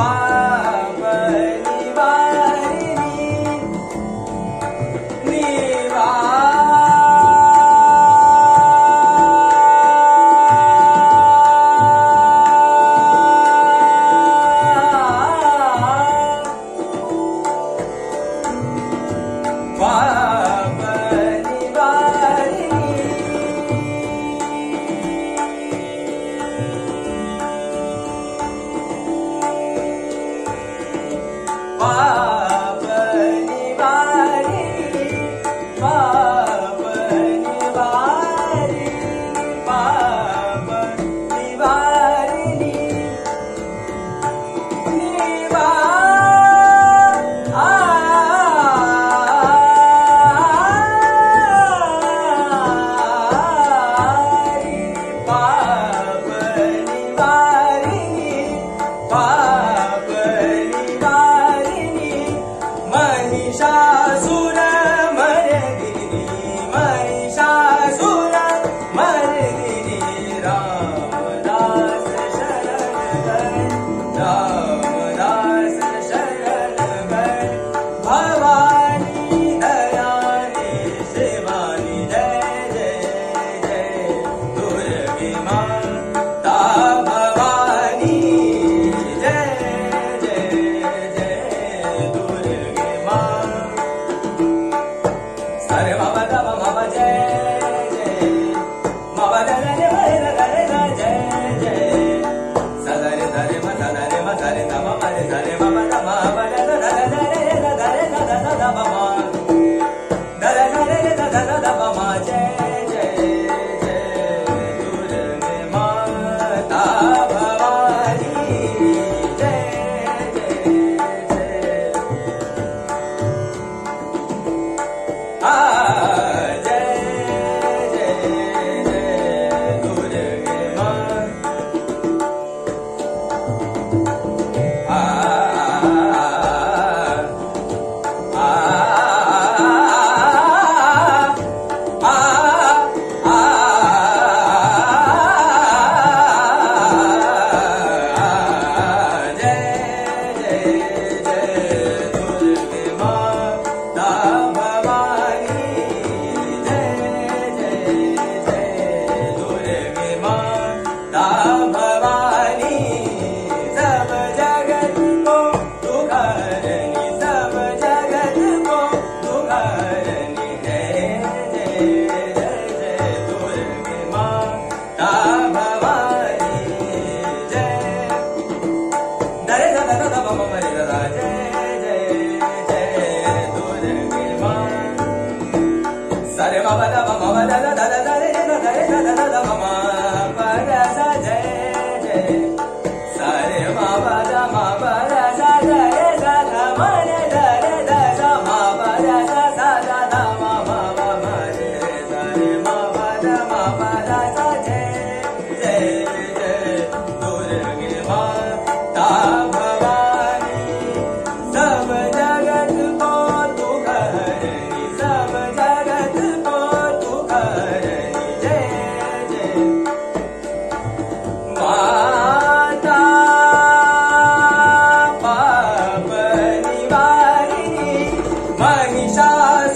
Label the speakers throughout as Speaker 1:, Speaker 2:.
Speaker 1: fire. Bye. 시작.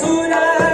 Speaker 1: Sura.